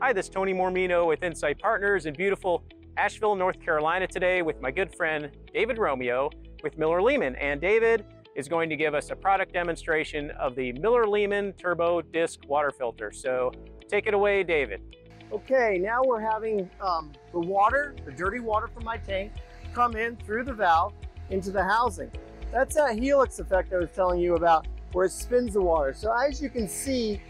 Hi, this is Tony Mormino with Insight Partners in beautiful Asheville, North Carolina today with my good friend David Romeo with Miller Leaman. And David is going to give us a product demonstration of the Miller Leaman Turbo Disc Water Filter. So take it away, David. Okay, now we're having um, the water, the dirty water from my tank, come in through the valve into the housing. That's that helix effect I was telling you about where it spins the water. So as you can see,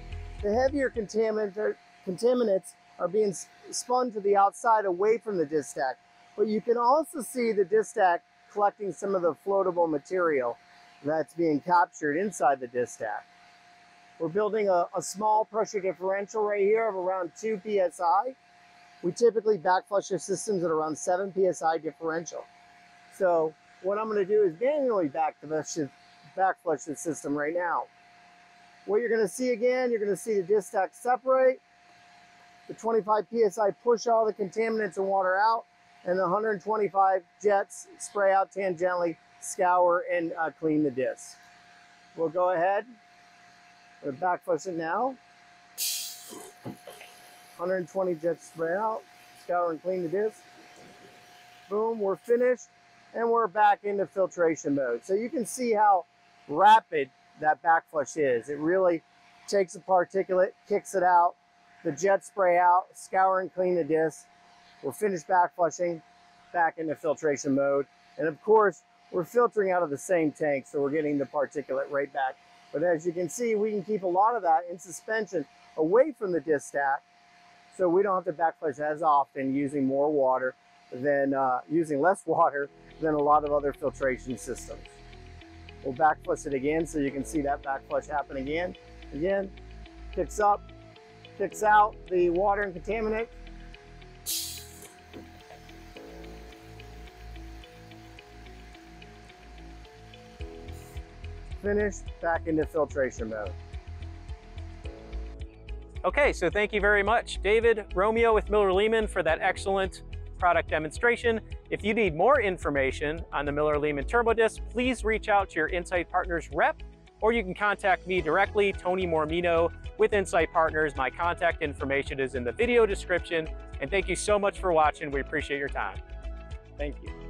the heavier contaminant, contaminants are being spun to the outside away from the disc stack. But you can also see the disc stack collecting some of the floatable material that's being captured inside the disc stack. We're building a, a small pressure differential right here of around 2 psi. We typically backflush the systems at around 7 psi differential. So what I'm going to do is manually backflush the, backflush the system right now. What you're going to see again, you're going to see the disc stack separate, the 25 psi push all the contaminants and water out, and the 125 jets spray out tangentially, scour, and uh, clean the disc. We'll go ahead, we're backflush it now. 120 jets spray out, scour and clean the disc. Boom, we're finished and we're back into filtration mode. So you can see how rapid that backflush is. It really takes a particulate, kicks it out, the jet spray out, scour and clean the disc. We're finished backflushing, back into filtration mode. And of course, we're filtering out of the same tank, so we're getting the particulate right back. But as you can see, we can keep a lot of that in suspension away from the disc stack, so we don't have to backflush as often using more water than uh, using less water than a lot of other filtration systems. We'll backflush it again so you can see that backflush happen again. Again, picks up, kicks out the water and contaminant. Finished, back into filtration mode. Okay, so thank you very much, David Romeo with Miller Leaman for that excellent product demonstration. If you need more information on the Miller Leaman Turbo Disc, please reach out to your Insight Partners rep, or you can contact me directly, Tony Mormino with Insight Partners. My contact information is in the video description. And thank you so much for watching. We appreciate your time. Thank you.